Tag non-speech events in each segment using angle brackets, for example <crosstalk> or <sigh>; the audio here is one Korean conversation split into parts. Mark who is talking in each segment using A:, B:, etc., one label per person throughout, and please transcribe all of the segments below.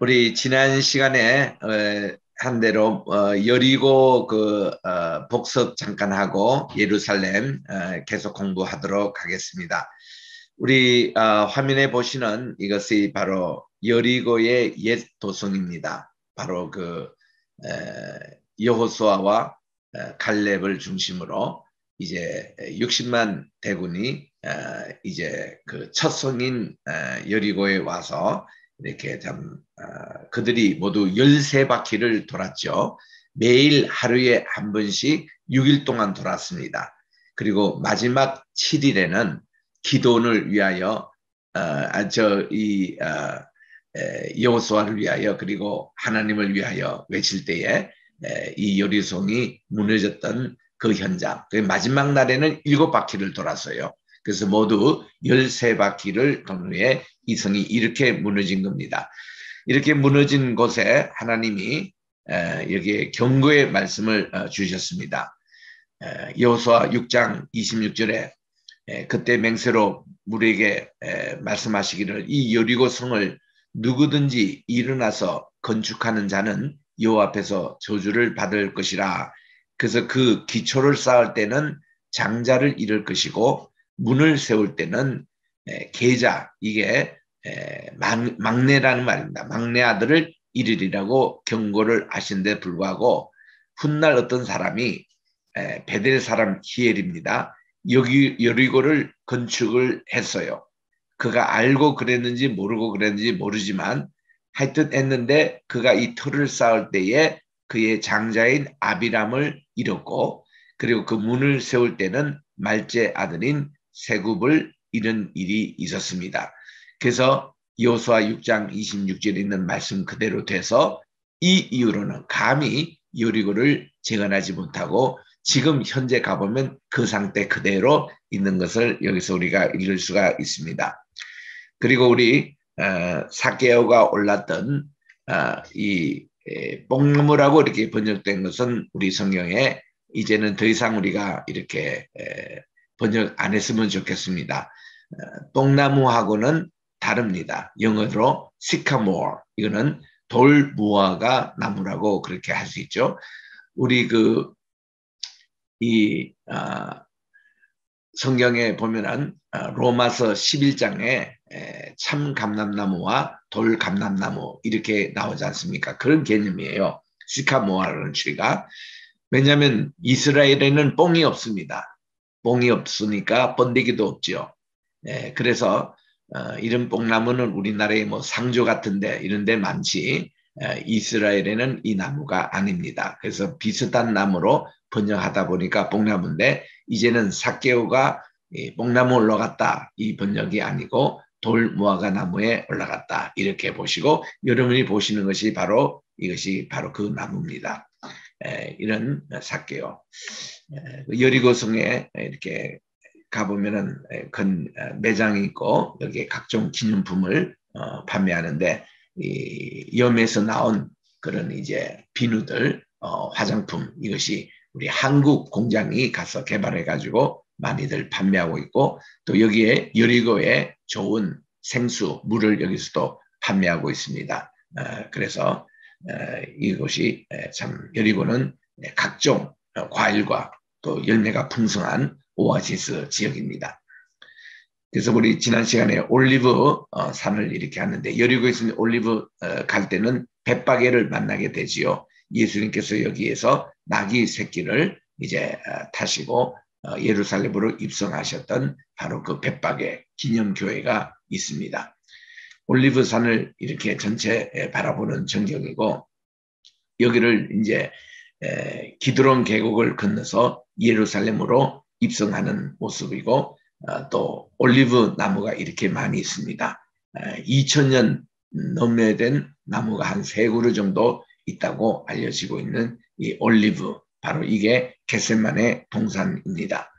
A: 우리 지난 시간에 한 대로 어, 여리고 그 어, 복습 잠깐 하고 예루살렘 어, 계속 공부하도록 하겠습니다. 우리 화면에 보시는 이것이 바로 여리고의 옛 도성입니다. 바로 그 여호수아와 갈렙을 중심으로 이제 60만 대군이 이제 그 첫 성인 여리고에 와서 이렇게 참 어, 그들이 모두 13바퀴를 돌았죠. 매일 하루에 한 번씩 6일 동안 돌았습니다. 그리고 마지막 7일에는 기도를 위하여 어, 저이 어, 여호수아를 위하여 그리고 하나님을 위하여 외칠 때에 에, 이 요리송이 무너졌던 그 현장. 그 마지막 날에는 일곱 바퀴를 돌았어요. 그래서 모두 13바퀴를 돈 후에 이 성이 이렇게 무너진 겁니다. 이렇게 무너진 곳에 하나님이 여기에 경고의 말씀을 어, 주셨습니다. 여호수아 6장 26절에 그때 맹세로 우리에게 말씀하시기를 이 여리고 성을 누구든지 일어나서 건축하는 자는 여호와 앞에서 저주를 받을 것이라. 그래서 그 기초를 쌓을 때는 장자를 잃을 것이고 문을 세울 때는 계자 이게 막, 내라는 말입니다. 막내 아들을 이르리라고 경고를 하신데 불구하고 훗날 어떤 사람이 베델 사람 히엘입니다. 여기 여리고를 건축을 했어요. 그가 알고 그랬는지 모르고 그랬는지 모르지만 하여튼 했는데 그가 이 틀을 쌓을 때에 그의 장자인 아비람을 잃었고 그리고 그 문을 세울 때는 말제 아들인 세굽을 잃은 일이 있었습니다. 그래서 요수아 6장 26절에 있는 말씀 그대로 돼서 이 이후로는 감히 요리고를 재건하지 못하고 지금 현재 가보면 그 상태 그대로 있는 것을 여기서 우리가 읽을 수가 있습니다. 그리고 우리 어, 사개오가 올랐던 어, 이 뽕나무라고 이렇게 번역된 것은 우리 성경에 이제는 더 이상 우리가 이렇게 번역 안 했으면 좋겠습니다. 어, 뽕나무하고는 다릅니다. 영어로 sycamore 이거는 돌무화가 나무라고 그렇게 할 수 있죠. 우리 그이 어, 아, 성경에 보면은 어, 로마서 11장에 에, 참 감람나무와 돌 감람나무 이렇게 나오지 않습니까? 그런 개념이에요. 시카모아라는 추리가 왜냐하면 이스라엘에는 뽕이 없습니다. 뽕이 없으니까 번데기도 없죠. 예, 그래서 어, 이런 뽕나무는 우리나라의 뭐 상조 같은데 이런데 많지 에, 이스라엘에는 이 나무가 아닙니다. 그래서 비슷한 나무로 번역하다 보니까 뽕나무인데 이제는 사케오가 뽕나무 올라갔다 이 번역이 아니고 돌무화과 나무에 올라갔다 이렇게 보시고 여러분이 보시는 것이 바로 이것이 바로 그 나무입니다. 에, 이런 사케오 그 여리고성에 이렇게 가보면은 건 어, 매장이 있고 여기에 각종 기념품을 어, 판매하는데 이 염에서 나온 그런 이제 비누들 어, 화장품 이것이 우리 한국 공장이 가서 개발해 가지고 많이들 판매하고 있고 또 여기에 여리고에 좋은 생수 물을 여기서도 판매하고 있습니다. 어, 그래서 어, 이곳이 참 여리고는 각종 과일과 또 열매가 풍성한 오아시스 지역입니다. 그래서 우리 지난 시간에 올리브 어, 산을 이렇게 하는데 여리고에 있는 올리브 어, 갈 때는 벳바게를 만나게 되지요. 예수님께서 여기에서 나귀 새끼를 이제 어, 타시고 어, 예루살렘으로 입성하셨던 바로 그 벳바게 기념교회가 있습니다. 올리브 산을 이렇게 전체 바라보는 전경이고 여기를 이제 기드론 계곡을 건너서 예루살렘으로 입성하는 모습이고 어, 또 올리브 나무가 이렇게 많이 있습니다. 2000년 넘게 된 나무가 한 세 그루 정도 있다고 알려지고 있는 이 올리브 바로 이게 게셀만의 동산입니다.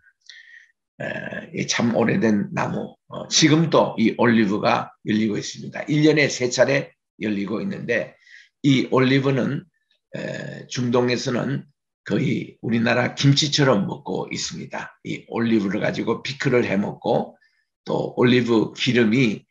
A: 참 오래된 나무 어, 지금도 이 올리브가 열리고 있습니다. 1년에 세 차례 열리고 있는데 이 올리브는 중동에서는 거의 우리나라 김치처럼 먹고 있습니다. 이 올리브를 가지고 피클을 해 먹고 또 올리브 기름이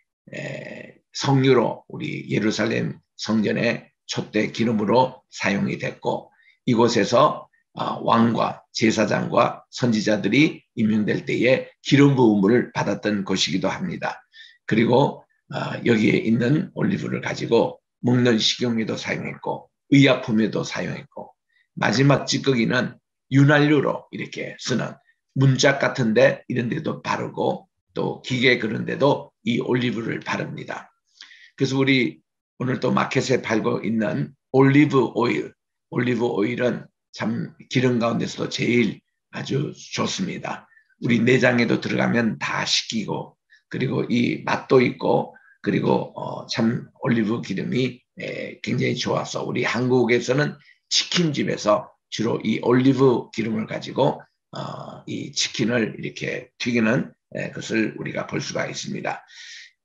A: 성유로 우리 예루살렘 성전의 촛대 기름으로 사용이 됐고 이곳에서 어, 왕과 제사장과 선지자들이 임명될 때에 기름 부음을 받았던 곳이기도 합니다. 그리고 어, 여기에 있는 올리브를 가지고 먹는 식용에도 사용했고 의약품에도 사용했고 마지막 찌꺼기는 윤활유로 이렇게 쓰는 문짝 같은데 이런 데도 바르고 또 기계 그런 데도 이 올리브를 바릅니다. 그래서 우리 오늘 또 마켓에 팔고 있는 올리브 오일, 올리브 오일은 참 기름 가운데서도 제일 아주 좋습니다. 우리 내장에도 들어가면 다 식히고 그리고 이 맛도 있고 그리고 어, 참 올리브 기름이 에, 굉장히 좋아서 우리 한국에서는 치킨집에서 주로 이 올리브 기름을 가지고 어, 이 치킨을 이렇게 튀기는 에, 것을 우리가 볼 수가 있습니다.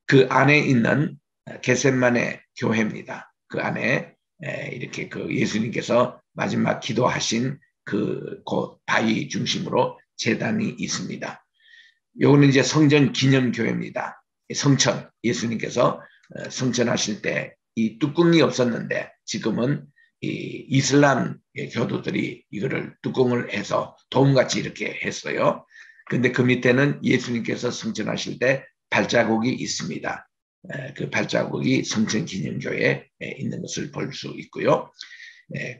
A: 그 안에 있는 게셋만의 교회입니다. 그 안에 에, 이렇게 그 예수님께서 마지막 기도하신 그곳 바위 중심으로 재단이 있습니다. 요거는 이제 성전 기념교회입니다. 성천 예수님께서 어, 성천하실 때 이 뚜껑이 없었는데 지금은 이 이슬람 교도들이 이거를 뚜껑을 해서 도움같이 이렇게 했어요. 근데 그 밑에는 예수님께서 성천하실 때 발자국이 있습니다. 그 발자국이 성천 기념교회에 있는 것을 볼 수 있고요.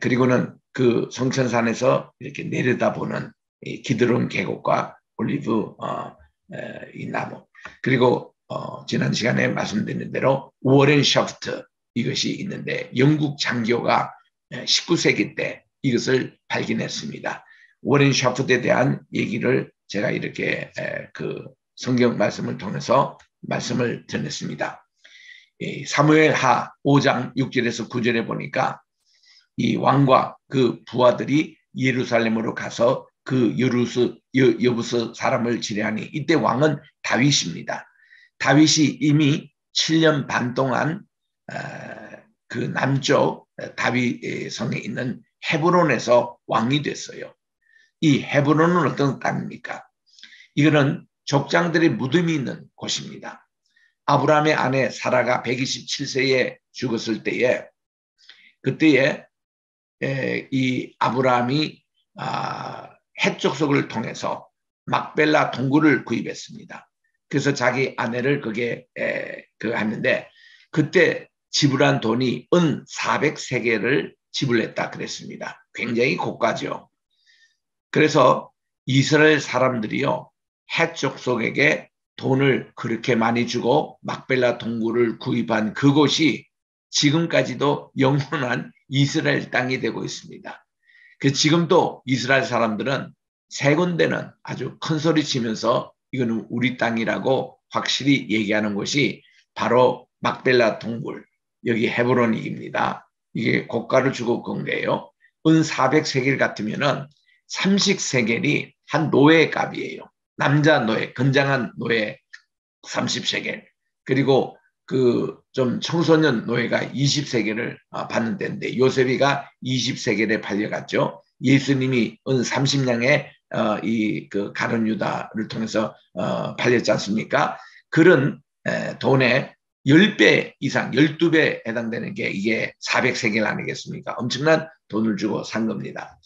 A: 그리고는 그 성천산에서 이렇게 내려다보는 기드론 계곡과 올리브 어, 이 나무 그리고 어, 지난 시간에 말씀드린 대로 워렌 셔프트 이것이 있는데 영국 장교가 19세기 때 이것을 발견했습니다. 워렌 셔프트에 대한 얘기를 제가 이렇게 그 성경 말씀을 통해서 말씀을 전했습니다. 사무엘 하 5장 6절에서 9절에 보니까 이 왕과 그 부하들이 예루살렘으로 가서 그 여루스 여부스 사람을 지뢰하니 이때 왕은 다윗입니다. 다윗이 이미 7년 반 동안 어, 그 남쪽 다윗 성에 있는 헤브론에서 왕이 됐어요. 이 헤브론은 어떤 땅입니까? 이거는 족장들의 무덤이 있는 곳입니다. 아브라함의 아내 사라가 127세에 죽었을 때에 그때에 이 아브라함이 아, 해족속을 통해서 막벨라 동굴을 구입했습니다. 그래서 자기 아내를 그게 에, 그 했는데 그때 지불한 돈이 은 400세계를 지불했다 그랬습니다. 굉장히 고가죠. 그래서 이스라엘 사람들이요 해족속에게 돈을 그렇게 많이 주고 막벨라 동굴을 구입한 그곳이 지금까지도 영원한 이스라엘 땅이 되고 있습니다. 그 지금도 이스라엘 사람들은 세 군데는 아주 큰 소리 치면서 이거는 우리 땅이라고 확실히 얘기하는 것이 바로 막벨라 동굴 여기 헤브론입니다. 이게 고가를 주고 건 거예요. 은 400세겔 같으면은 30세겔이 한 노예 값이에요. 남자 노예, 건장한 노예 30세겔. 그리고 그 좀 청소년 노예가 20세겔을 아, 받는 데인데 요셉이가 20세겔에 팔려갔죠. 예수님이 은 30냥에 어, 이그 가론 유다를 통해서 어, 팔렸지 않습니까? 그런 에, 돈의 10배 이상, 12배 해당되는 게 이게 400세겔 아니겠습니까? 엄청난 돈을 주고 산 겁니다.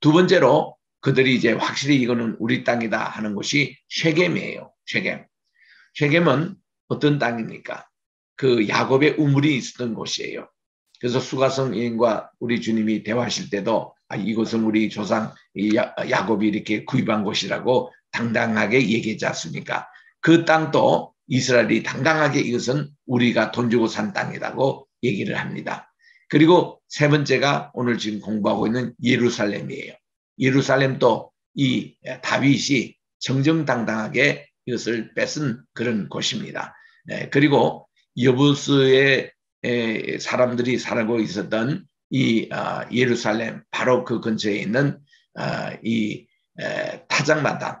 A: 두 번째로 그들이 이제 확실히 이거는 우리 땅이다 하는 것이 쉐겜이에요. 쉐겜. 쉐겜은 어떤 땅입니까? 그 야곱의 우물이 있었던 곳이에요. 그래서 수가성 여인과 우리 주님이 대화하실 때도 아, 이곳은 우리 조상 야곱이 이렇게 구입한 곳이라고 당당하게 얘기하지 않습니까? 그 땅도 이스라엘이 당당하게 이것은 우리가 돈 주고 산 땅이라고 얘기를 합니다. 그리고 세 번째가 오늘 지금 공부하고 있는 예루살렘이에요. 예루살렘도 이 다윗이 정정당당하게 이것을 뺏은 그런 곳입니다. 네, 그리고 여부스의 사람들이 살고 있었던 이 어, 예루살렘 바로 그 근처에 있는 어, 이 타작마당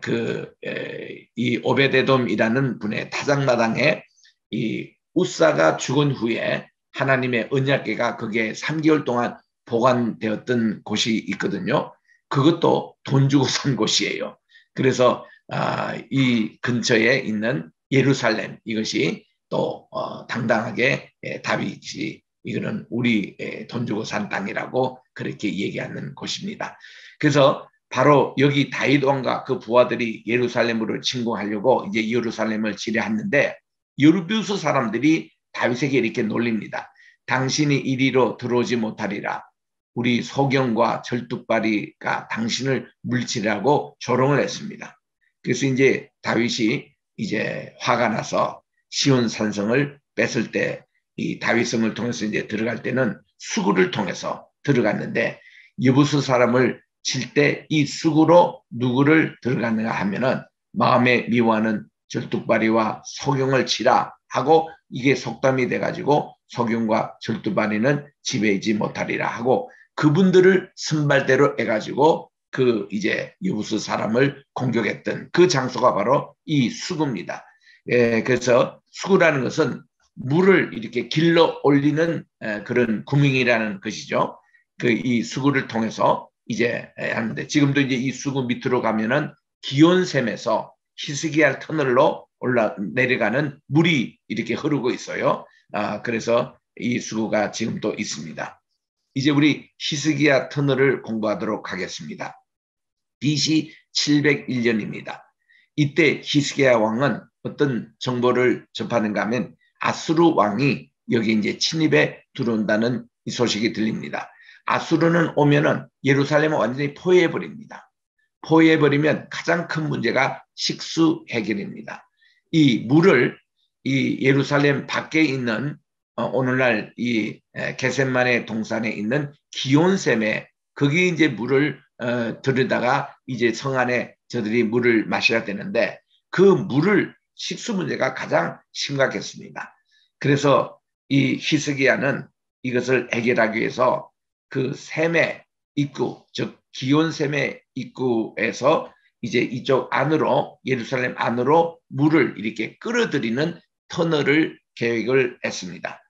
A: 그이 오베데돔이라는 분의 타작마당에 이 우사가 죽은 후에 하나님의 언약계가 그게 3개월 동안 보관되었던 곳이 있거든요. 그것도 돈 주고 산 <laughs> 곳이에요. 그래서 아, 이 근처에 있는 예루살렘 이것이 또 어, 당당하게 예, 다윗이 이거는 우리 예, 돈 주고 산 땅이라고 그렇게 얘기하는 곳입니다. 그래서 바로 여기 다윗 왕과 그 부하들이 예루살렘으로 침공하려고 이제 예루살렘을 지뢰했는데 여르뷰스 사람들이 다윗에게 이렇게 놀립니다. 당신이 이리로 들어오지 못하리라. 우리 소경과 절뚝발이가 당신을 물질하고 조롱을 했습니다. 그래서 이제 다윗이 이제 화가 나서 시온 산성을 뺐을 때 이 다윗성을 통해서 이제 들어갈 때는 수구를 통해서 들어갔는데 여부수 사람을 칠 때 이 수구로 누구를 들어갔는가 하면은 마음에 미워하는 절뚝발이와 소경을 치라 하고 이게 속담이 돼가지고 소경과 절뚝발이는 지배하지 못하리라 하고 그분들을 선발대로 해가지고 그 이제 여부수 사람을 공격했던 그 장소가 바로 이 수구입니다. 예, 그래서 수구라는 것은 물을 이렇게 길러 올리는 그런 구멍이라는 것이죠. 그 이 수구를 통해서 이제 하는데 지금도 이제 이 수구 밑으로 가면은 기온샘에서 히스기야 터널로 올라 내려가는 물이 이렇게 흐르고 있어요. 아, 그래서 이 수구가 지금도 있습니다. 이제 우리 히스기야 터널을 공부하도록 하겠습니다. BC 701년입니다. 이때 히스기야 왕은 어떤 정보를 접하는가 하면 아수르 왕이 여기 이제 침입에 들어온다는 이 소식이 들립니다. 아수르는 오면은 예루살렘을 완전히 포위해 버립니다. 포위해 버리면 가장 큰 문제가 식수 해결입니다. 이 물을 이 예루살렘 밖에 있는 어, 오늘날 이 게센만의 동산에 있는 기온샘에 거기 이제 물을 어, 들여다가 이제 성 안에 저들이 물을 마셔야 되는데 그 물을 식수 문제가 가장 심각했습니다. 그래서 이 히스기야는 이것을 해결하기 위해서 그 샘의 입구, 즉 기온 샘의 입구에서 이제 이쪽 안으로 예루살렘 안으로 물을 이렇게 끌어들이는 터널을 계획을 했습니다.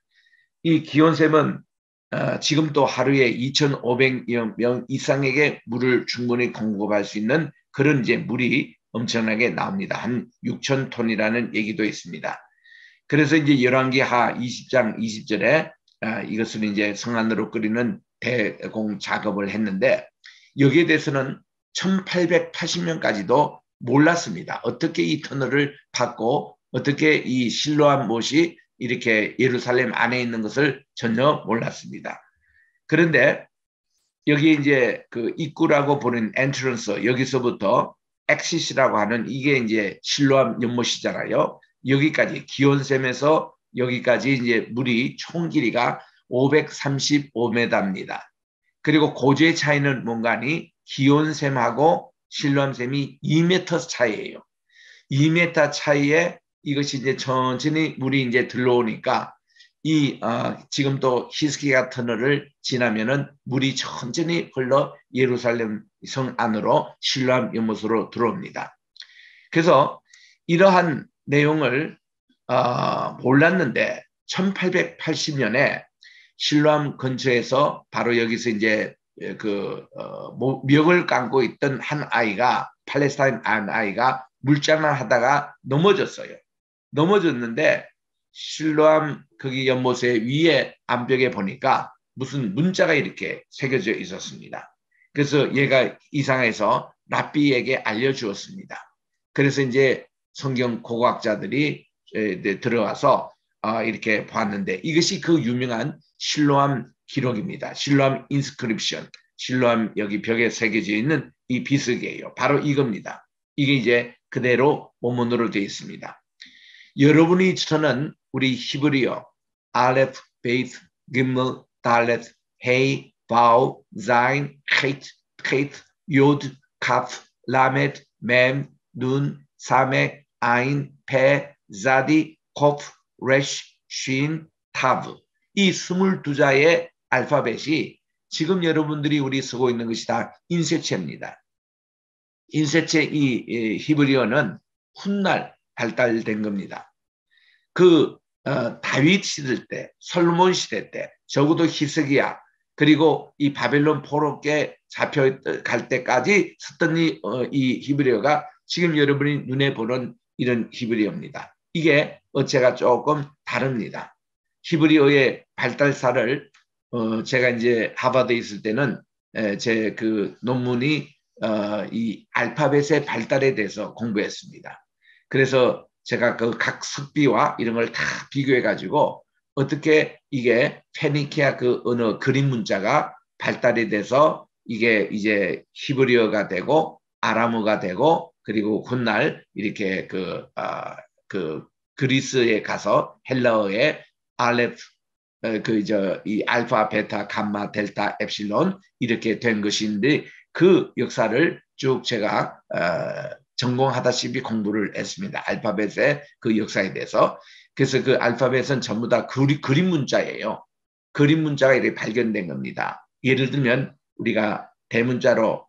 A: 이 기온샘은 어, 지금도 하루에 2,500여 명 이상에게 물을 충분히 공급할 수 있는 그런 이제 물이 엄청나게 나옵니다. 한 6천 톤이라는 얘기도 있습니다. 그래서 이제 열왕기하 20장 20절에 아, 이것을 이제 성안으로 끓이는 대공 작업을 했는데 여기에 대해서는 1880년까지도 몰랐습니다. 어떻게 이 터널을 받고 어떻게 이 실로암 못이 이렇게 예루살렘 안에 있는 것을 전혀 몰랐습니다. 그런데 여기 이제 그 입구라고 보는 엔트런스 여기서부터 엑시스라고 하는 이게 이제 실로암 연못이잖아요. 여기까지 기혼샘에서 여기까지 이제 물이 총 길이가 535m입니다. 그리고 고지의 차이는 뭔가니 기혼샘하고 실로암샘이 2m 차이예요. 2m 차이에 이것이 이제 천천히 물이 이제 들러오니까 이 어, 지금 또 히스기야 터널을 지나면은 물이 천천히 흘러 예루살렘 성 안으로 실로암 연못으로 들어옵니다. 그래서 이러한 내용을 어, 몰랐는데 1880년에 실로암 근처에서 바로 여기서 이제 그 어, 멱을 감고 있던 한 아이가 팔레스타인 한 아이가 물장난 하다가 넘어졌어요. 넘어졌는데 실로암 거기 연못의 위에 암벽에 보니까 무슨 문자가 이렇게 새겨져 있었습니다. 그래서 얘가 이상해서 랍비에게 알려주었습니다. 그래서 이제 성경 고고학자들이 들어와서 아, 이렇게 봤는데 이것이 그 유명한 실로암 기록입니다. Siloam Inscription, 실로암 여기 벽에 새겨져 있는 이 비석이에요. 바로 이겁니다. 이게 이제 그대로 원문으로 되어 있습니다. 여러분이 저는 우리 히브리어 אלף, בית, גימל, דלת, הא, וו, זין, חית, טית, יוד, כף, למד, מם, נון, סמך, עין, פא, צדי, קוף, ריש, שין, תו 이 22자의 알파벳이 지금 여러분들이 우리 쓰고 있는 것이 다 인쇄체입니다. 인쇄체 이 히브리어는 훗날 발달된 겁니다. 그 어, 다윗 시대 때, 솔로몬 시대 때, 적어도 히스기야 그리고 이 바벨론 포로께 잡혀 갈 때까지 썼던 이, 어, 이 히브리어가 지금 여러분이 눈에 보는 이런 히브리어입니다. 이게 어체가 조금 다릅니다. 히브리어의 발달사를 어, 제가 이제 하버드에 있을 때는 제 그 논문이 어, 이 알파벳의 발달에 대해서 공부했습니다. 그래서 제가 그 각 석비와 이런 걸 다 비교해 가지고 어떻게 이게 페니키아 그 언어 그림 문자가 발달이 돼서 이게 이제 히브리어가 되고 아람어가 되고 그리고 훗날 이렇게 그, 아, 그 그리스에 가서 헬라어의 알렙 어, 그저 이 알파, 베타, 감마, 델타, 엡실론 이렇게 된 것인데 그 역사를 쭉 제가 어, 전공하다시피 공부를 했습니다. 알파벳의 그 역사에 대해서. 그래서 그 알파벳은 전부 다 그리, 그림 문자예요. 그림 문자가 이렇게 발견된 겁니다. 예를 들면 우리가 대문자로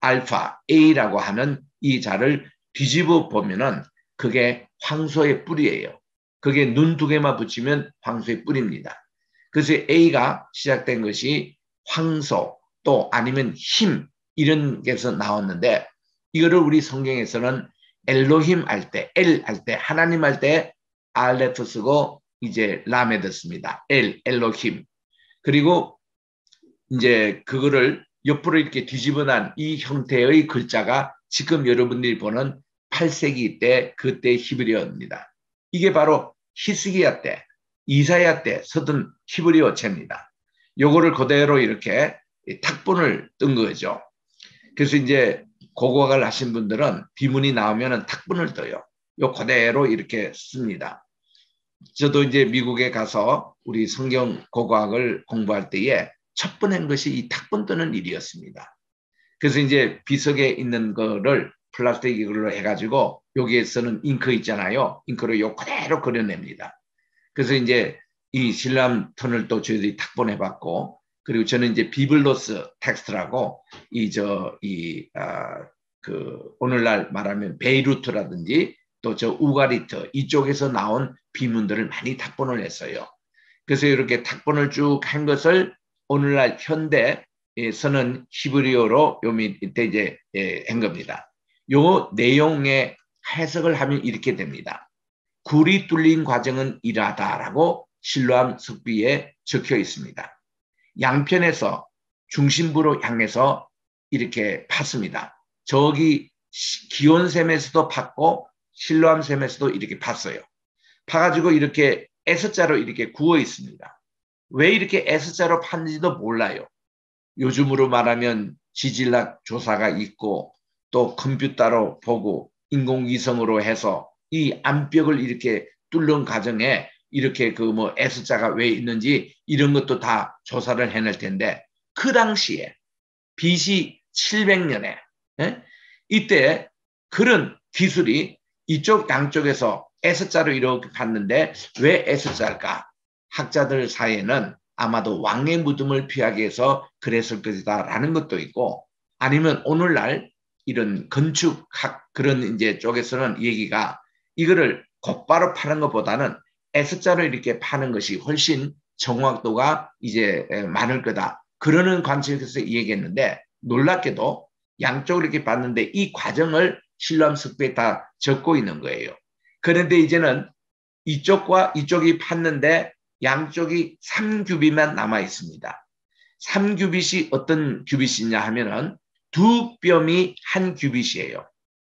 A: 알파 A라고 하는 이 자를 뒤집어 보면은 그게 황소의 뿔이에요. 그게 눈 두 개만 붙이면 황소의 뿔입니다. 그래서 A가 시작된 것이 황소 또 아니면 힘 이런 게서 나왔는데 이거를 우리 성경에서는 엘로힘 할 때, 엘 할 때, 하나님 할 때 알레프 쓰고 이제 라메드 씁니다. 엘, 엘로힘. 그리고 이제 그거를 옆으로 이렇게 뒤집어 난 이 형태의 글자가 지금 여러분들이 보는 8세기 때 그때 히브리어입니다. 이게 바로 히스기야 때, 이사야 때 쓰던 히브리어체입니다. 요거를 그대로 이렇게 탁본을 뜬 거죠. 그래서 이제 고고학을 하신 분들은 비문이 나오면 탁본을 떠요. 요 그대로 이렇게 씁니다. 저도 이제 미국에 가서 우리 성경 고고학을 공부할 때에 첫번한 것이 이 탁본 뜨는 일이었습니다. 그래서 이제 비석에 있는 거를 플라스틱 이걸로 해가지고 여기에서는 잉크 있잖아요. 잉크로 요 그대로 그려냅니다. 그래서 이제 이 신람 턴을 또 저희들이 탁본해봤고 그리고 저는 이제 비블로스 텍스트라고 이 저이아그 오늘날 말하면 베이루트라든지 또 저 우가리트 이쪽에서 나온 비문들을 많이 탁본을 했어요. 그래서 이렇게 탁본을 쭉 한 것을 오늘날 현대에서는 히브리어로 요 밑에 이제 예, 한 겁니다. 요 내용의 해석을 하면 이렇게 됩니다. 굴이 뚫린 과정은 이러하다라고 실로암 석비에 적혀 있습니다. 양편에서 중심부로 향해서 이렇게 팠습니다. 저기 기온샘에서도 팠고 실로암샘에서도 이렇게 팠어요. 파가지고 이렇게 S자로 이렇게 구워 있습니다. 왜 이렇게 S자로 팠는지도 몰라요. 요즘으로 말하면 지질학 조사가 있고 또 컴퓨터로 보고 인공위성으로 해서 이 암벽을 이렇게 뚫는 과정에 이렇게 그 뭐 S자가 왜 있는지 이런 것도 다 조사를 해낼 텐데 그 당시에 BC 700년에 에? 이때 그런 기술이 이쪽 양쪽에서 S자로 이렇게 갔는데 왜 S자일까? 학자들 사이에는 아마도 왕의 무덤을 피하기 위해서 그랬을 것이다 라는 것도 있고 아니면 오늘날 이런 건축학 그런 이제 쪽에서는 얘기가 이거를 곧바로 파는 것보다는 S자로 이렇게 파는 것이 훨씬 정확도가 이제 많을 거다. 그러는 관점에서 얘기했는데 놀랍게도 양쪽으로 이렇게 봤는데 이 과정을 신람 석배에 다 적고 있는 거예요. 그런데 이제는 이쪽과 이쪽이 팠는데 양쪽이 3규빗만 남아 있습니다. 3규빗이 어떤 규빗이냐 하면은 두 뼘이 한 규빗이에요.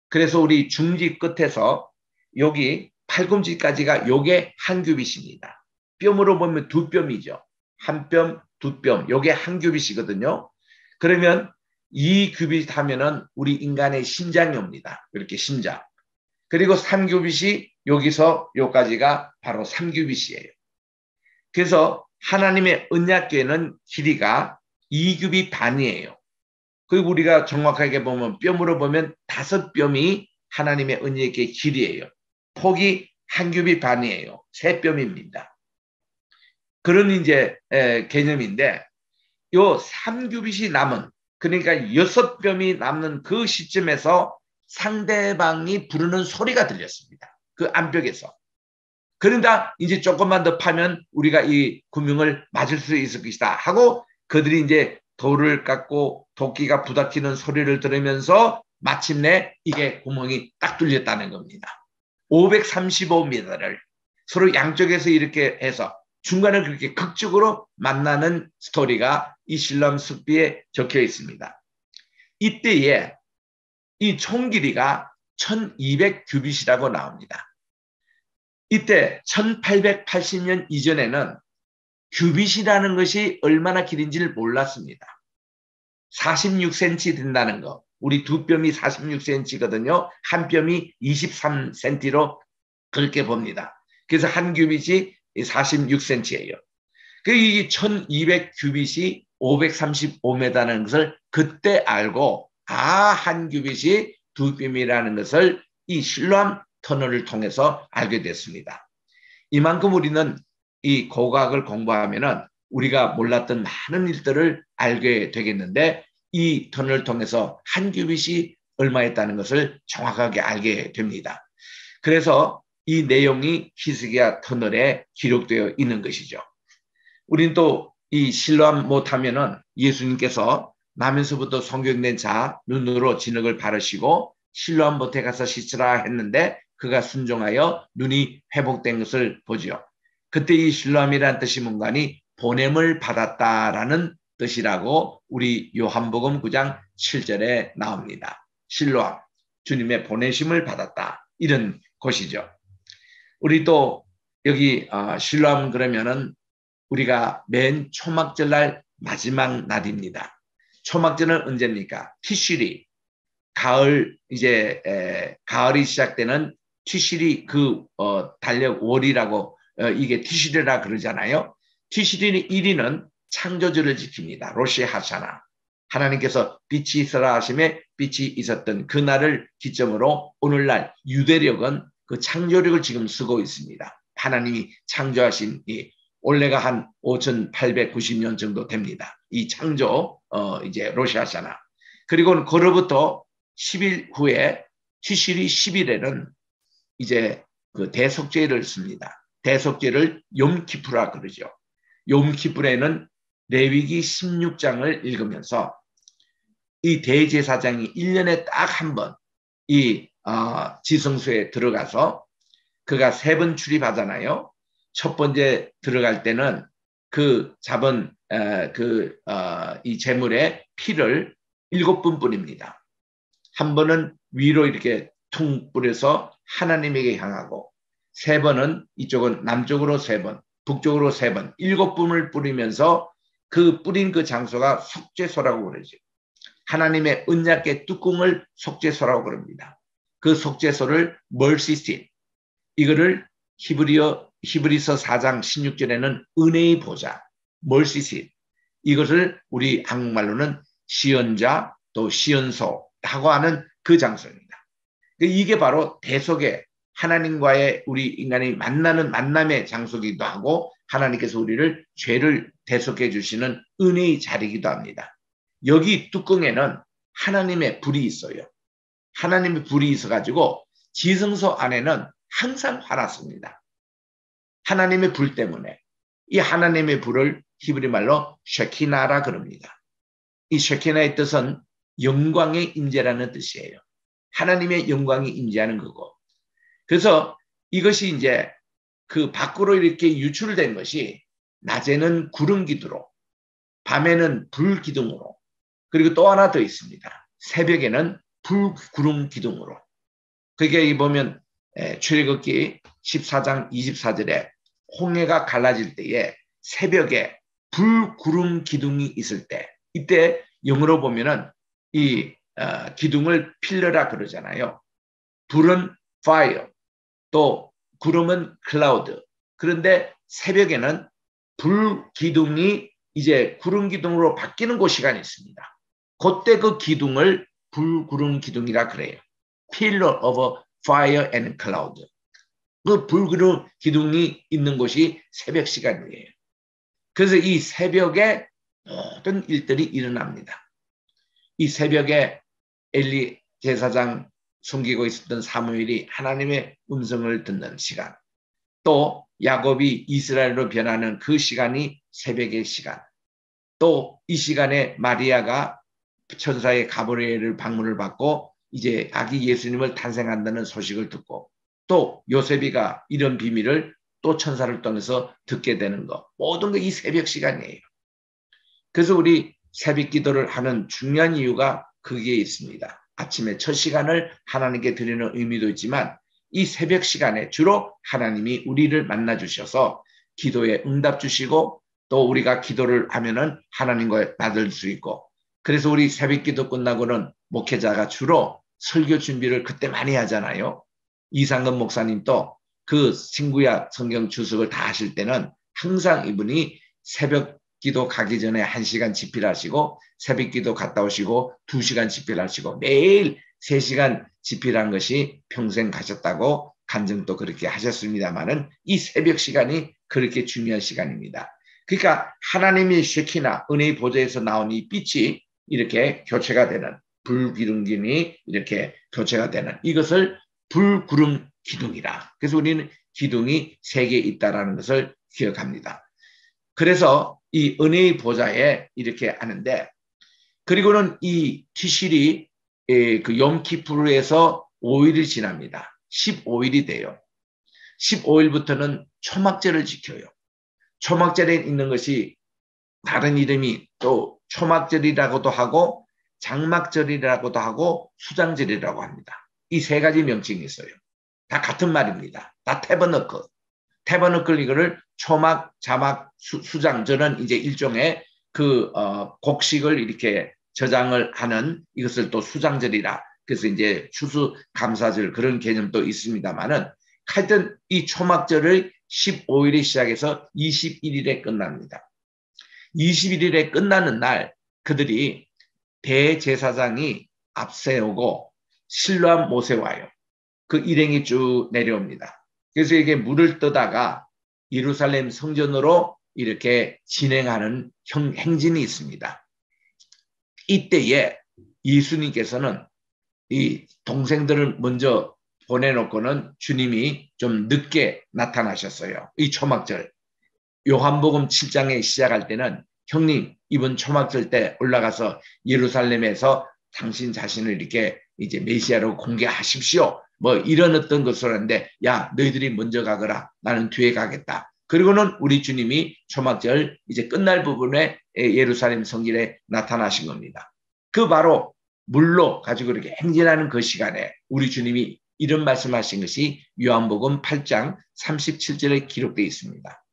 A: 그래서 우리 중지 끝에서 여기 팔꿈치까지가 요게 한 규빗입니다. 뼘으로 보면 두 뼘이죠. 한 뼘, 두 뼘. 요게 한 규빗이거든요. 그러면 이 규빗 하면은 우리 인간의 심장이 옵니다. 이렇게 심장. 그리고 3규빗이 여기서 요까지가 바로 3규빗이에요. 그래서 하나님의 언약궤는 길이가 2규빗 반이에요. 그리고 우리가 정확하게 보면 뼘으로 보면 다섯 뼘이 하나님의 언약궤 길이에요. 폭이 한 규빗 반이에요. 세 뼘입니다. 그런 이제 개념인데 요 3규빗이 남은 그러니까 여섯 뼘이 남는 그 시점에서 상대방이 부르는 소리가 들렸습니다. 그 암벽에서. 그런다 이제 조금만 더 파면 우리가 이 구명을 맞을 수 있을 것이다 하고 그들이 이제 돌을 깎고 도끼가 부닥치는 소리를 들으면서 마침내 이게 구멍이 딱 뚫렸다는 겁니다. 535m를 서로 양쪽에서 이렇게 해서 중간에 그렇게 극적으로 만나는 스토리가 이 실람 숲비에 적혀 있습니다. 이때에 이 총 길이가 1200 규빗이라고 나옵니다. 이때 1880년 이전에는 규빗이라는 것이 얼마나 길인지를 몰랐습니다. 46cm 된다는 거. 우리 두 뼘이 46cm거든요. 한 뼘이 23cm로 그렇게 봅니다. 그래서 한 규빗이 46cm예요. 그이 1200 규빗이 535m라는 것을 그때 알고 아, 한 규빗이 두 뼘이라는 것을 이 실로암 터널을 통해서 알게 됐습니다. 이만큼 우리는 이 고각을 공부하면은 우리가 몰랐던 많은 일들을 알게 되겠는데 이 터널을 통해서 한 규빗이 얼마였다는 것을 정확하게 알게 됩니다. 그래서 이 내용이 히스기야 터널에 기록되어 있는 것이죠. 우린 또 이 신뢰함 못하면은 예수님께서 나면서부터 성경된 자 눈으로 진흙을 바르시고 신뢰함 못해 가서 씻으라 했는데 그가 순종하여 눈이 회복된 것을 보지요. 그때 이 신뢰함이란 뜻이 뭔가니 보냄을 받았다라는 뜻이라고 우리 요한복음 9장 7절에 나옵니다. 신뢰함, 주님의 보내심을 받았다. 이런 것이죠. 우리 또 여기 어, 신뢰함 그러면은 우리가 맨 초막절 날 마지막 날입니다. 초막절은 언제입니까? 티슈리 가을 이제 에, 가을이 시작되는 티슈리 그 어, 달력 월이라고 어, 이게 티슈리라 그러잖아요. 티슈리 1위는 창조주를 지킵니다. 로시 하샤나 하나님께서 빛이 있어라 하심에 빛이 있었던 그날을 기점으로 오늘날 유대력은 그 창조력을 지금 쓰고 있습니다. 하나님이 창조하신 이 올해가 한 5,890년 정도 됩니다. 이 창조 어 이제 로시아샤나 그리고 그로부터 10일 후에 시실이 10일에는 이제 그 대속죄를 씁니다. 대속죄를 용키프라 그러죠. 용키프에는 레위기 16장을 읽으면서 이 대제사장이 1년에 딱 한 번이 어, 지성소에 들어가서 그가 세 번 출입하잖아요. 첫 번째 들어갈 때는 그 잡은 어, 그이 어, 재물의 피를 일곱 번 뿌립니다. 한 번은 위로 이렇게 퉁 뿌려서 하나님에게 향하고 세 번은 이쪽은 남쪽으로 세 번, 북쪽으로 세 번, 일곱 분을 뿌리면서 그 뿌린 그 장소가 속죄소라고 그러죠. 하나님의 은약의 뚜껑을 속죄소라고 그럽니다. 그 속죄소를 멀시신 이거를 히브리어 히브리서 4장 16절에는 은혜의 보좌 멀시신 이것을 우리 한국말로는 시연자 또 시연소라고 하는 그 장소입니다. 그러니까 이게 바로 대속의 하나님과의 우리 인간이 만나는 만남의 장소기도 하고 하나님께서 우리를 죄를 대속해 주시는 은혜의 자리이기도 합니다. 여기 뚜껑에는 하나님의 불이 있어요. 하나님의 불이 있어가지고 지성소 안에는 항상 화났습니다. 하나님의 불 때문에 이 하나님의 불을 히브리 말로 쉐키나라 그럽니다. 이 쉐키나의 뜻은 영광의 임재라는 뜻이에요. 하나님의 영광이 임재하는 거고. 그래서 이것이 이제 그 밖으로 이렇게 유출된 것이 낮에는 구름 기두로, 밤에는 불 기둥으로, 그리고 또 하나 더 있습니다. 새벽에는 불 구름 기둥으로. 그게 보면 출애굽기 14장 24절에 홍해가 갈라질 때에 새벽에 불 구름 기둥이 있을 때 이때 영어로 보면은 이 어, 기둥을 필러라 그러잖아요. 불은 fire 또 구름은 cloud 그런데 새벽에는 불 기둥이 이제 구름 기둥으로 바뀌는 그 시간이 있습니다. 그때 그 기둥을 불구름 기둥이라 그래요. Pillar of Fire and Cloud. 그 불구름 기둥이 있는 곳이 새벽 시간이에요. 그래서 이 새벽에 모든 일들이 일어납니다. 이 새벽에 엘리 제사장 숨기고 있었던 사무엘이 하나님의 음성을 듣는 시간, 또 야곱이 이스라엘로 변하는 그 시간이 새벽의 시간, 또 이 시간에 마리아가 천사의 가브리엘을 방문을 받고 이제 아기 예수님을 탄생한다는 소식을 듣고 또 요셉이가 이런 비밀을 또 천사를 통해서 듣게 되는 것. 모든 게 이 새벽 시간이에요. 그래서 우리 새벽 기도를 하는 중요한 이유가 그게 있습니다. 아침에 첫 시간을 하나님께 드리는 의미도 있지만 이 새벽 시간에 주로 하나님이 우리를 만나 주셔서 기도에 응답 주시고 또 우리가 기도를 하면은 하나님과 받을 수 있고 그래서 우리 새벽 기도 끝나고는 목회자가 주로 설교 준비를 그때 많이 하잖아요. 이상근 목사님도 그 친구야 성경 주석을 다 하실 때는 항상 이분이 새벽 기도 가기 전에 한시간 집필하시고 새벽 기도 갔다 오시고 두시간 집필하시고 매일 세시간 집필한 것이 평생 가셨다고 간증도 그렇게 하셨습니다만은 이 새벽 시간이 그렇게 중요한 시간입니다. 그러니까 하나님의 쉐키나 은혜의 보좌에서 나온 이 빛이 이렇게 교체가 되는 불기둥김이 이렇게 교체가 되는 이것을 불구름 기둥이라. 그래서 우리는 기둥이 세 개 있다라는 것을 기억합니다. 그래서 이 은혜의 보좌에 이렇게 하는데 그리고는 이 티실이 그 염키푸르에서 5일이 지납니다. 15일이 돼요. 15일부터는 초막절을 지켜요. 초막절에 있는 것이 다른 이름이 또 초막절이라고도 하고 장막절이라고도 하고 수장절이라고 합니다. 이 세 가지 명칭이 있어요. 다 같은 말입니다. 다 테버너클. 테버너클 이거를 초막, 자막, 수, 장 저는 이제 일종의 그 어, 곡식을 이렇게 저장을 하는 이것을 또 수장절이라 그래서 이제 추수 감사절 그런 개념도 있습니다만은 하여튼 이 초막절을 15일에 시작해서 21일에 끝납니다. 21일에 끝나는 날 그들이 대제사장이 앞세우고 실로암 못에 와요. 그 일행이 쭉 내려옵니다. 그래서 이게 물을 떠다가 예루살렘 성전으로 이렇게 진행하는 형, 행진이 있습니다. 이때에 예수님께서는 이 동생들을 먼저 보내놓고는 주님이 좀 늦게 나타나셨어요. 이 초막절. 요한복음 7장에 시작할 때는 형님 이번 초막절 때 올라가서 예루살렘에서 당신 자신을 이렇게 이제 메시아로 공개하십시오. 뭐 이런 어떤 것을 하는데 야 너희들이 먼저 가거라 나는 뒤에 가겠다. 그리고는 우리 주님이 초막절 이제 끝날 부분에 예루살렘 성길에 나타나신 겁니다. 그 바로 물로 가지고 이렇게 행진하는 그 시간에 우리 주님이 이런 말씀하신 것이 요한복음 8장 37절에 기록되어 있습니다.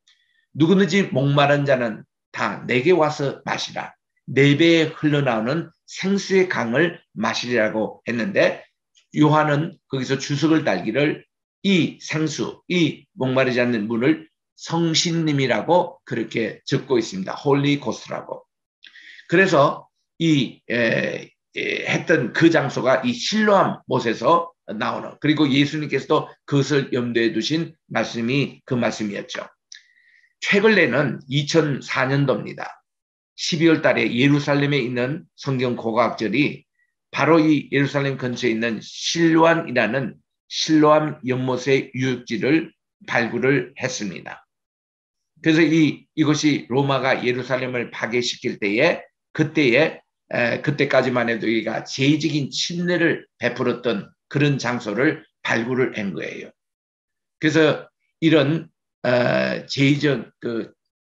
A: 누구든지 목마른 자는 다 내게 와서 마시라. 네 배에 흘러나오는 생수의 강을 마시리라고 했는데 요한은 거기서 주석을 달기를 이 생수, 이 목마르지 않는 물을 성신님이라고 그렇게 적고 있습니다. Holy Ghost라고. 그래서 이 에, 에, 했던 그 장소가 이 실로암 못에서 나오는 그리고 예수님께서도 그것을 염두에 두신 말씀이 그 말씀이었죠. 최근에는 2004년도입니다. 12월 달에 예루살렘에 있는 성경 고고학절이 바로 이 예루살렘 근처에 있는 실로암이라는 실로암 연못의 유역지를 발굴을 했습니다. 그래서 이 이것이 로마가 예루살렘을 파괴시킬 때에 그때에 에, 그때까지만 해도 여기가 제의적인 침례를 베풀었던 그런 장소를 발굴을 한 거예요. 그래서 이런 어, 제의적 그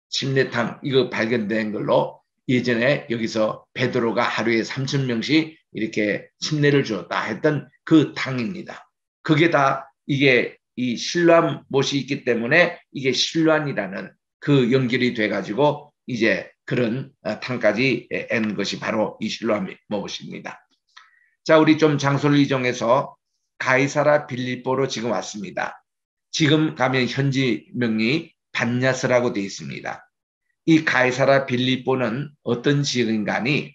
A: 침례탕 이거 발견된 걸로 예전에 여기서 베드로가 하루에 3천 명씩 이렇게 침례를 주었다 했던 그 탕입니다. 그게 다 이게 이 신란 못이 있기 때문에 이게 신란이라는 그 연결이 돼가지고 이제 그런 어, 탕까지 앤 것이 바로 이 신란 못입니다. 자, 우리 좀 장소를 이정해서 가이사라 빌리보로 지금 왔습니다. 지금 가면 현지 명이 반야스라고 되어 있습니다. 이 가이사라 빌리보는 어떤 지역인가니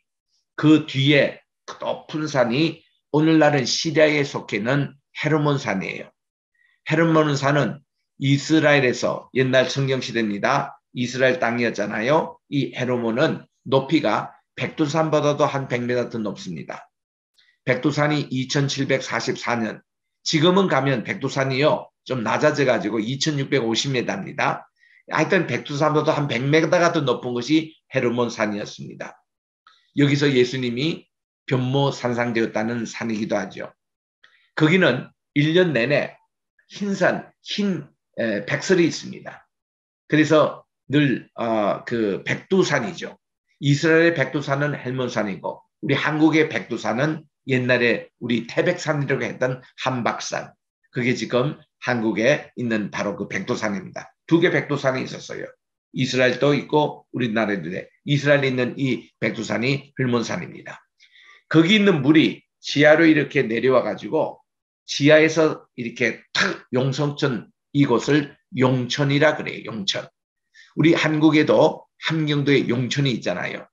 A: 그 뒤에 높은 산이 오늘날은 시리아에 속해 있는 헤르몬 산이에요. 헤르몬 산은 이스라엘에서 옛날 성경시대입니다. 이스라엘 땅이었잖아요. 이 헤르몬은 높이가 백두산보다도 한 100m 더 높습니다. 백두산이 2744년 지금은 가면 백두산이요. 좀 낮아져 가지고 2650m입니다. 하여튼 백두산보다 한 100m가 더 높은 것이 헤르몬 산이었습니다. 여기서 예수님이 변모 산상되었다는 산이기도 하죠. 거기는 1년 내내 흰산, 흰 백설이 있습니다. 그래서 늘그 어, 백두산이죠. 이스라엘의 백두산은 헬몬산이고 우리 한국의 백두산은 옛날에 우리 태백산이라고 했던 한박산. 그게 지금 한국에 있는 바로 그 백두산입니다. 두 개 백두산이 있었어요. 이스라엘도 있고 우리나라에도 이스라엘에 있는 이 백두산이 헬몬산입니다. 거기 있는 물이 지하로 이렇게 내려와 가지고 지하에서 이렇게 탁 용성천 이곳을 용천이라 그래요. 용천. 우리 한국에도 함경도에 용천이 있잖아요.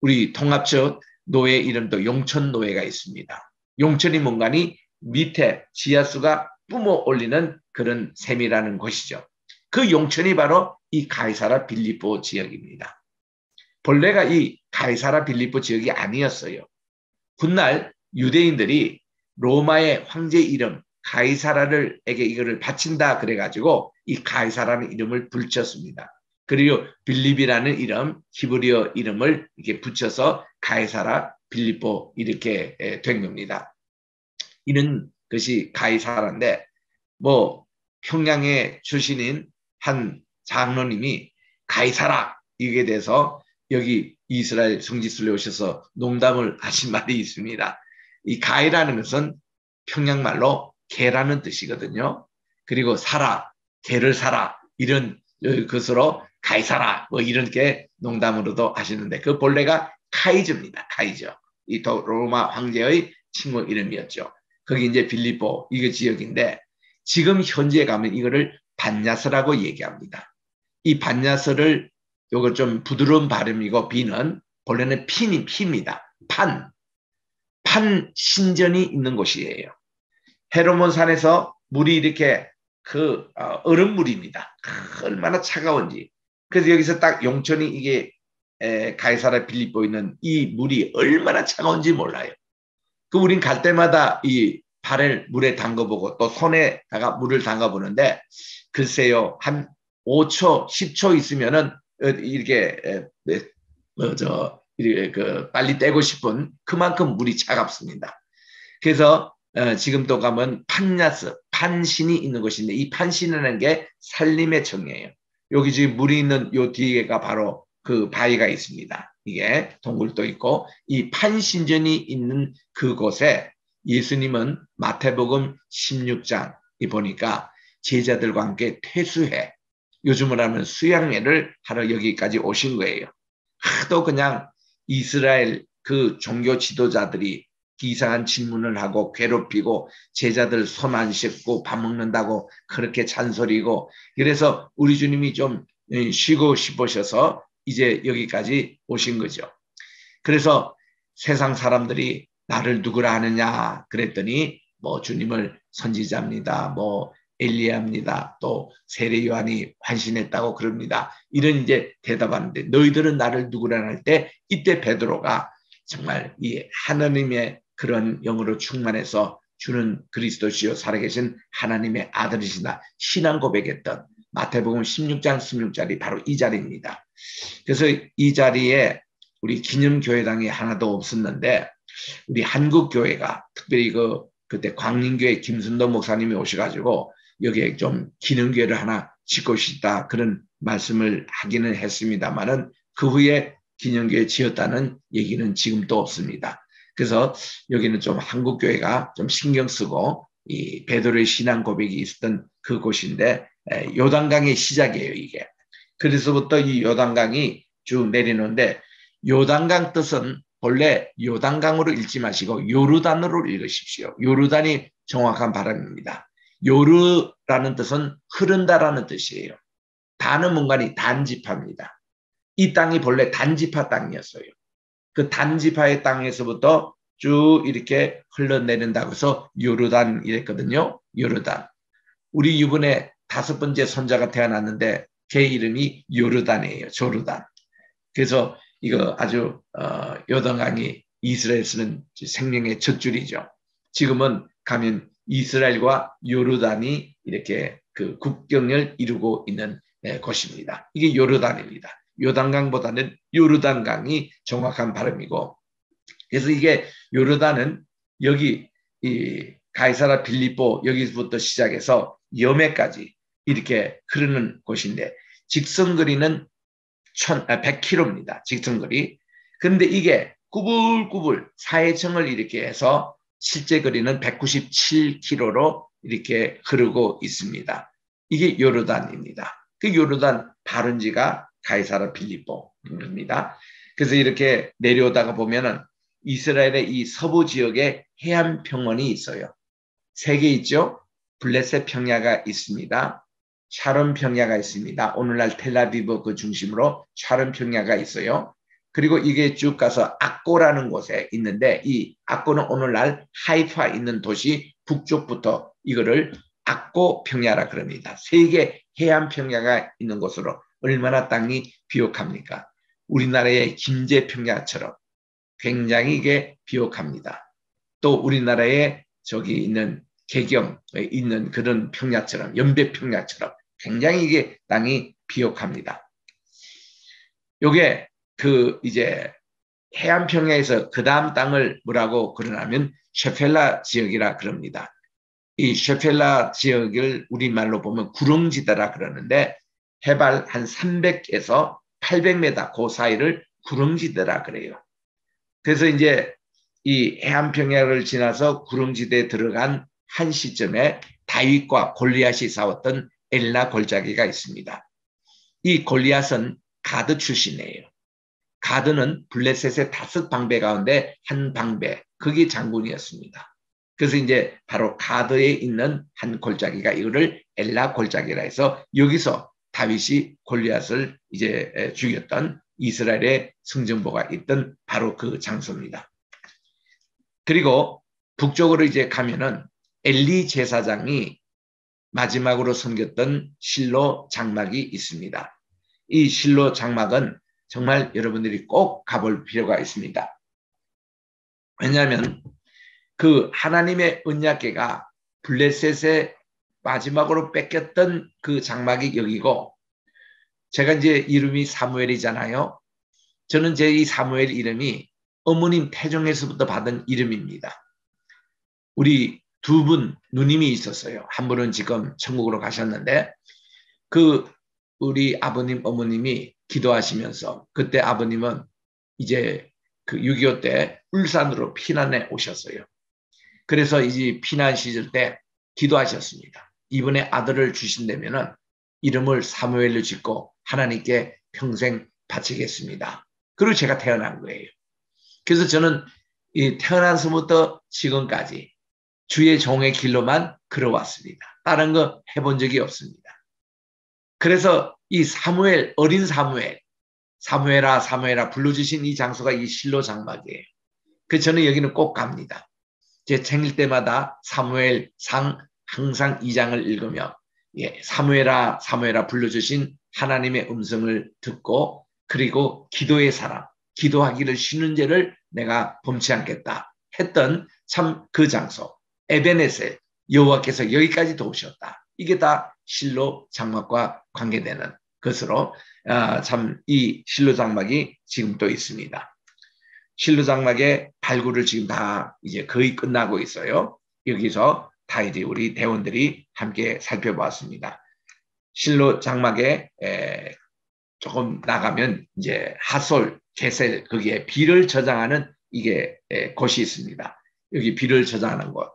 A: 우리 통합적 노예 이름도 용천 노예가 있습니다. 용천이 뭔가니 밑에 지하수가 뿜어 올리는 그런 셈이라는 곳이죠. 그 용천이 바로 이 가이사라 빌리포 지역입니다. 본래가 이 가이사라 빌리포 지역이 아니었어요. 훗날 유대인들이 로마의 황제 이름 가이사라를에게 이거를 바친다 그래가지고 이 가이사라는 이름을 붙였습니다. 그리고 빌립이라는 이름, 히브리어 이름을 이렇게 붙여서 가이사라 빌리포 이렇게 된 겁니다. 이런 것이 가이사라인데 뭐 평양의 출신인 한 장로님이 가이사라 이게 대해서 여기 이스라엘 성지순례 오셔서 농담을 하신 <laughs> 말이 있습니다. 이 가이라는 것은 평양말로 개라는 뜻이거든요. 그리고 사라, 개를 사라 이런 것으로 가이사라 뭐 이렇게 농담으로도 하시는데 그 본래가 카이즈입니다. 카이즈. 이 로마 황제의 친구 이름이었죠. 거기 이제 빌리포 이게 지역인데 지금 현재 가면 이거를 반야서라고 얘기합니다. 이 반야서를 요거 좀 부드러운 발음이고 비는 본래는 핀이 피입니다. 판. 판 신전이 있는 곳이에요. 헤로몬 산에서 물이 이렇게 그 어, 얼음물입니다. 얼마나 차가운지. 그래서 여기서 딱 용천이 이게 가이사라 빌립보 있는 이 물이 얼마나 차가운지 몰라요. 그 우린 갈 때마다 이 발을 물에 담가보고 또 손에다가 물을 담가보는데 글쎄요 한 5초, 10초 있으면은 어, 이렇게 뭐저 이렇게 그 빨리 떼고 싶은 그만큼 물이 차갑습니다. 그래서 어, 지금 또 가면 판야스, 판신이 있는 곳인데 이 판신이라는 게 살림의 정이에요. 여기 지금 물이 있는 요 뒤에가 바로 그 바위가 있습니다. 이게 동굴도 있고 이 판신전이 있는 그곳에 예수님은 마태복음 16장 이 보니까 제자들과 함께 퇴수해 요즘으로 하면 수양회를 하러 여기까지 오신 거예요. 하도 그냥 이스라엘 그 종교 지도자들이 이상한 질문을 하고 괴롭히고 제자들 손 안 씻고 밥 먹는다고 그렇게 잔소리고 그래서 우리 주님이 좀 쉬고 싶으셔서 이제 여기까지 오신 거죠. 그래서 세상 사람들이 나를 누구라 하느냐 그랬더니 뭐 주님을 선지자입니다. 뭐 엘리야입니다. 또 세례 요한이 환신했다고 그럽니다. 이런 이제 대답하는데 너희들은 나를 누구라 할 때 이때 베드로가 정말 이 하나님의 그런 영으로 충만해서 주는 그리스도시요 살아계신 하나님의 아들이시다. 신앙 고백했던 마태복음 16장 16자리 바로 이 자리입니다. 그래서 이 자리에 우리 기념교회당이 하나도 없었는데 우리 한국교회가 특별히 그 그때 광림교회 김순도 목사님이 오셔가지고 여기에 좀 기능교회를 하나 짓고 싶다 그런 말씀을 하기는 했습니다만은 그 후에 기념교회 지었다는 얘기는 지금도 없습니다. 그래서 여기는 좀 한국교회가 좀 신경 쓰고 이 베드로의 신앙 고백이 있었던 그곳인데 요단강의 시작이에요 이게. 그래서부터 이 요단강이 쭉 내리는데 요단강 뜻은 본래 요단강으로 읽지 마시고 요르단으로 읽으십시오. 요르단이 정확한 발음입니다. 요르라는 뜻은 흐른다라는 뜻이에요. 단은 뭔가니 단지파입니다. 이 땅이 본래 단지파 땅이었어요. 그 단지파의 땅에서부터 쭉 이렇게 흘러내린다고 해서 요르단 이랬거든요. 요르단. 우리 이번에 다섯 번째 손자가 태어났는데 걔 이름이 요르단이에요. 조르단. 그래서 이거 아주 어, 요단강이 이스라엘 쓰는 생명의 첫 줄이죠. 지금은 가면 이스라엘과 요르단이 이렇게 그 국경을 이루고 있는 네, 곳입니다. 이게 요르단입니다. 요단강보다는 요르단강이 정확한 발음이고 그래서 이게 요르단은 여기 이 가이사라 빌리보 여기부터 시작해서 염해까지 이렇게 흐르는 곳인데 직선거리는 100km입니다. 아, 직선거리. 그런데 이게 꾸불꾸불 사해청을 이렇게 해서 실제 거리는 197km로 이렇게 흐르고 있습니다. 이게 요르단입니다. 그 요르단 발원지가 가이사라 필리포입니다. 그래서 이렇게 내려오다가 보면은 이스라엘의 이 서부 지역에 해안 평원이 있어요. 세 개 있죠. 블레셋 평야가 있습니다. 샤론 평야가 있습니다. 오늘날 텔라비브 그 중심으로 샤론 평야가 있어요. 그리고 이게 쭉 가서 악고라는 곳에 있는데 이 악고는 오늘날 하이파 있는 도시 북쪽부터 이거를 악고 평야라 그럽니다. 세계 해안 평야가 있는 곳으로 얼마나 땅이 비옥합니까? 우리나라의 김제 평야처럼 굉장히 이게 비옥합니다. 또 우리나라에 저기 있는 개경에 있는 그런 평야처럼 연배 평야처럼 굉장히 이게 땅이 비옥합니다. 요게 그 이제 해안 평야에서 그 다음 땅을 뭐라고 그러냐면 셰펠라 지역이라 그럽니다. 이 셰펠라 지역을 우리말로 보면 구릉지대라 그러는데 해발 한 300에서 800m 그 사이를 구릉지대라 그래요. 그래서 이제 이 해안평야를 지나서 구릉지대에 들어간 한 시점에 다윗과 골리앗이 싸웠던 엘라 골짜기가 있습니다. 이 골리앗은 가드 출신이에요. 가드는 블레셋의 다섯 방배 가운데 한 방배, 그게 장군이었습니다. 그래서 이제 바로 가드에 있는 한 골짜기가 이거를 엘라 골짜기라 해서 여기서 다윗이 골리앗을 이제 죽였던 이스라엘의 승전보가 있던 바로 그 장소입니다. 그리고 북쪽으로 이제 가면은 엘리 제사장이 마지막으로 섬겼던 실로 장막이 있습니다. 이 실로 장막은 정말 여러분들이 꼭 가볼 필요가 있습니다. 왜냐하면 그 하나님의 언약계가 블레셋의 마지막으로 뺏겼던 그 장막이 여기고 제가 이제 이름이 사무엘이잖아요. 저는 제 이 사무엘 이름이 어머님 태종에서부터 받은 이름입니다. 우리 두 분 누님이 있었어요. 한 분은 지금 천국으로 가셨는데 그 우리 아버님 어머님이 기도하시면서 그때 아버님은 이제 그 6.25 때 울산으로 피난해 오셨어요. 그래서 이제 피난 시절 때 기도하셨습니다. 이번에 아들을 주신다면은 이름을 사무엘로 짓고 하나님께 평생 바치겠습니다. 그리고 제가 태어난 거예요. 그래서 저는 이 태어나서부터 지금까지 주의 종의 길로만 걸어왔습니다. 다른 거 해본 적이 없습니다. 그래서 이 사무엘, 어린 사무엘, 사무엘아, 사무엘아 불러주신 이 장소가 이 실로 장막이에요. 그 저는 여기는 꼭 갑니다. 제 생일 때마다 사무엘 상 항상 이 장을 읽으며 예, 사무엘아, 사무엘아 불러주신 하나님의 음성을 듣고 그리고 기도의 사람, 기도하기를 쉬는 죄를 내가 범치 않겠다 했던 참 그 장소 에베네셀 여호와께서 여기까지 도우셨다. 이게 다 실로 장막과 관계되는 것으로 아, 참이 실로 장막이 지금 또 있습니다. 실로 장막의 발굴을 지금 다 이제 거의 끝나고 있어요. 여기서 다 이제 우리 대원들이 함께 살펴보았습니다. 실로 장막에 에, 조금 나가면 이제 하솔, 게셀 거기에 비를 저장하는 이게 에, 곳이 있습니다. 여기 비를 저장하는 곳.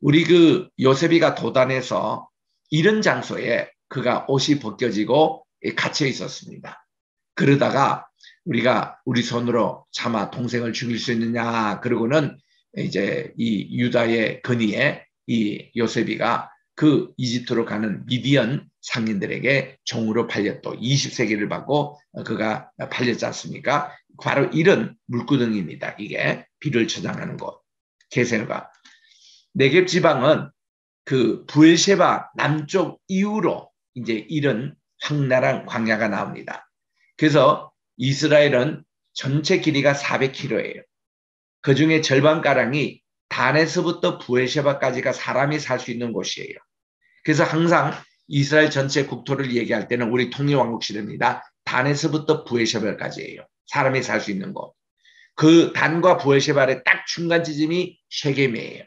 A: 우리 그 요셉이가 도단에서 이런 장소에 그가 옷이 벗겨지고 갇혀 있었습니다. 그러다가 우리가 우리 손으로 차마 동생을 죽일 수 있느냐 그러고는 이제 이 유다의 근위에 이 요셉이가 그 이집트로 가는 미디언 상인들에게 종으로 팔렸또 20세기를 받고 그가 팔렸지 않습니까? 바로 이런 물구덩이입니다. 이게 비를 저장하는 곳. 게셀과 네겝 지방은 그 부엘셰바 남쪽 이후로 이제 이런 황나랑 광야가 나옵니다. 그래서 이스라엘은 전체 길이가 400km예요. 그 중에 절반가량이 단에서부터 브엘세바까지가 사람이 살 수 있는 곳이에요. 그래서 항상 이스라엘 전체 국토를 얘기할 때는 우리 통일왕국 시대입니다. 단에서부터 브엘세바까지예요. 사람이 살 수 있는 곳. 그 단과 브엘세바의 딱 중간 지점이 세겜이에요.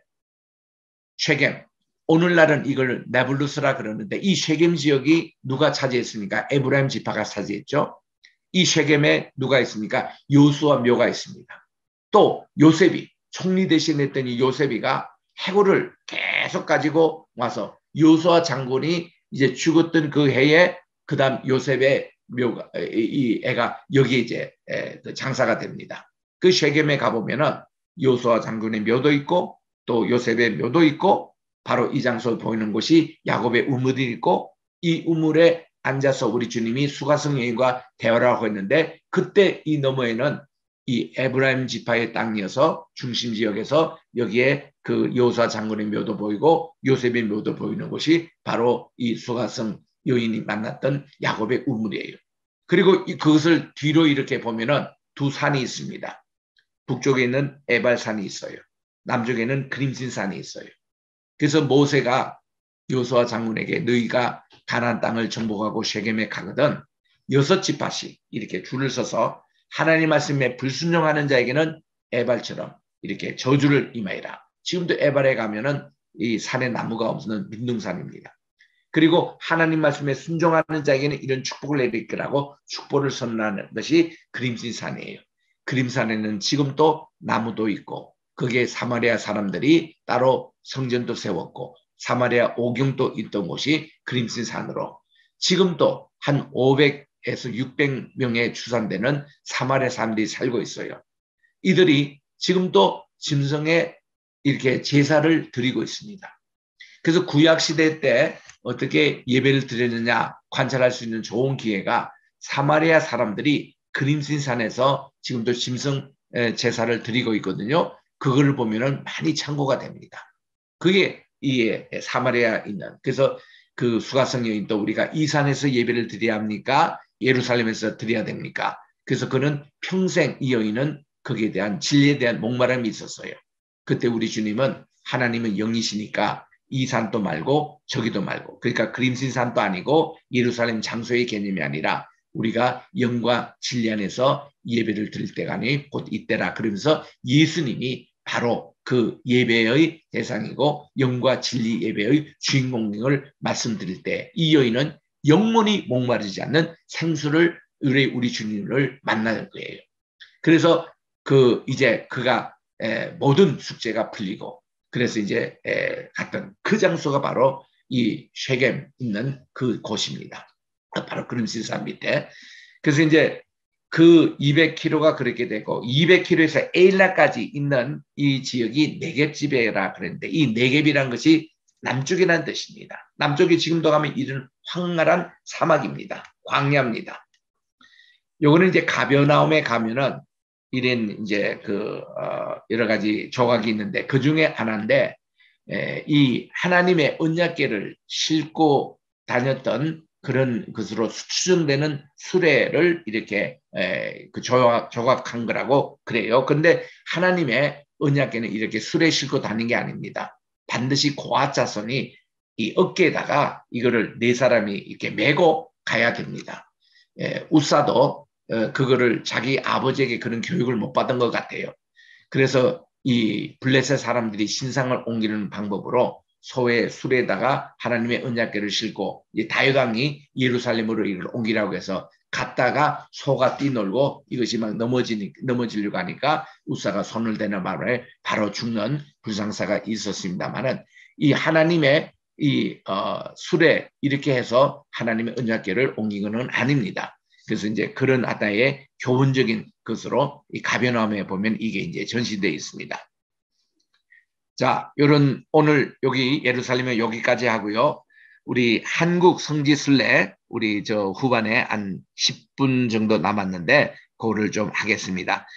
A: 세겜. 오늘날은 이걸 나블루스라 그러는데 이 세겜 지역이 누가 차지했습니까? 에브라임 지파가 차지했죠. 이 쉐겜에 누가 있습니까? 요수와 묘가 있습니다. 또 요셉이 총리 대신했던 이 요셉이가 해골을 계속 가지고 와서 요수와 장군이 이제 죽었던 그 해에 그다음 요셉의 묘가 이 애가 여기 이제 그 장사가 됩니다. 그 쉐겜에 가보면은 요수와 장군의 묘도 있고 또 요셉의 묘도 있고 바로 이 장소 보이는 곳이 야곱의 우물이 있고 이 우물에 앉아서 우리 주님이 수가성 여인과 대화를 하고 있는데 그때 이 너머에는 이 에브라임 지파의 땅이어서 중심 지역에서 여기에 그 요사 장군의 묘도 보이고 요셉의 묘도 보이는 곳이 바로 이 수가성 여인이 만났던 야곱의 우물이에요. 그리고 그것을 뒤로 이렇게 보면은 두 산이 있습니다. 북쪽에 있는 에발산이 있어요. 남쪽에는 그림신산이 있어요. 그래서 모세가 요수와 장군에게 너희가 가나안 땅을 정복하고 쉐겜에 가거든 여섯 지파씩 이렇게 줄을 서서 하나님 말씀에 불순종하는 자에게는 에발처럼 이렇게 저주를 임하이라. 지금도 에발에 가면은 이 산에 나무가 없는 민둥산입니다. 그리고 하나님 말씀에 순종하는 자에게는 이런 축복을 내리기라고 축복을 선언하는 것이 그림신산이에요. 그림산에는 지금도 나무도 있고 그게 사마리아 사람들이 따로 성전도 세웠고 사마리아 오경도 있던 곳이 그림신 산으로 지금도 한 500에서 600명의 추산되는 사마리아 사람들이 살고 있어요. 이들이 지금도 짐승에 이렇게 제사를 드리고 있습니다. 그래서 구약 시대 때 어떻게 예배를 드렸느냐 관찰할 수 있는 좋은 기회가 사마리아 사람들이 그림신산에서 지금도 짐승 제사를 드리고 있거든요. 그걸 보면은 많이 참고가 됩니다. 그게 이 사마리아 있는 그래서 그 수가성 여인도 우리가 이 산에서 예배를 드려야 합니까? 예루살렘에서 드려야 됩니까? 그래서 그는 평생 이 여인은 거기에 대한 진리에 대한 목마름이 있었어요. 그때 우리 주님은 하나님은 영이시니까 이 산도 말고 저기도 말고 그러니까 그림신 산도 아니고 예루살렘 장소의 개념이 아니라 우리가 영과 진리 안에서 예배를 드릴 때가 아니 곧 이때라 그러면서 예수님이 바로 그 예배의 대상이고 영과 진리 예배의 주인공을 말씀드릴 때 이 여인은 영원히 목마르지 않는 생수를 우리 우리 주님을 만날 거예요. 그래서 그 이제 그가 모든 숙제가 풀리고 그래서 이제 갔던 그 장소가 바로 이 쉐겜 있는 그 곳입니다. 바로 그림신산 밑에. 그래서 이제 그 200km가 그렇게 되고 200km에서 에일라까지 있는 이 지역이 네겝지배라 그랬는데 이 네겝이란 것이 남쪽이라는 뜻입니다. 남쪽에 지금도 가면 이런 황활한 사막입니다. 광야입니다. 요거는 이제 가벼나움에 가면은 이런 이제 그 어 여러 가지 조각이 있는데 그 중에 하나인데 에, 이 하나님의 언약계를 싣고 다녔던 그런 것으로 추정되는 수레를 이렇게 에, 그 조각, 조각한 거라고 그래요. 근데 하나님의 언약계는 이렇게 수레 싣고 다니는 게 아닙니다. 반드시 고아 자손이 이 어깨에다가 이거를 네 사람이 이렇게 메고 가야 됩니다. 에, 우사도 어, 그거를 자기 아버지에게 그런 교육을 못 받은 것 같아요. 그래서 이 블레셋 사람들이 신상을 옮기는 방법으로 소의 술에다가 하나님의 언약궤를 싣고 다윗왕이 예루살렘으로 이를 옮기라고 해서 갔다가 소가 뛰놀고 이것이 막 넘어지니 넘어지려고 하니까 우사가 손을 대는 바람에 바로 죽는 불상사가 있었습니다만은 이 하나님의 이 어, 술에 이렇게 해서 하나님의 언약궤를 옮긴 것은 아닙니다. 그래서 이제 그런 아다의 교훈적인 것으로 이 가변함에 보면 이게 이제 전시되어 있습니다. 자, 요런 오늘 여기 예루살렘에 여기까지 하고요. 우리 한국 성지 순례 우리 저 후반에 한 10분 정도 남았는데 그거를 좀 하겠습니다.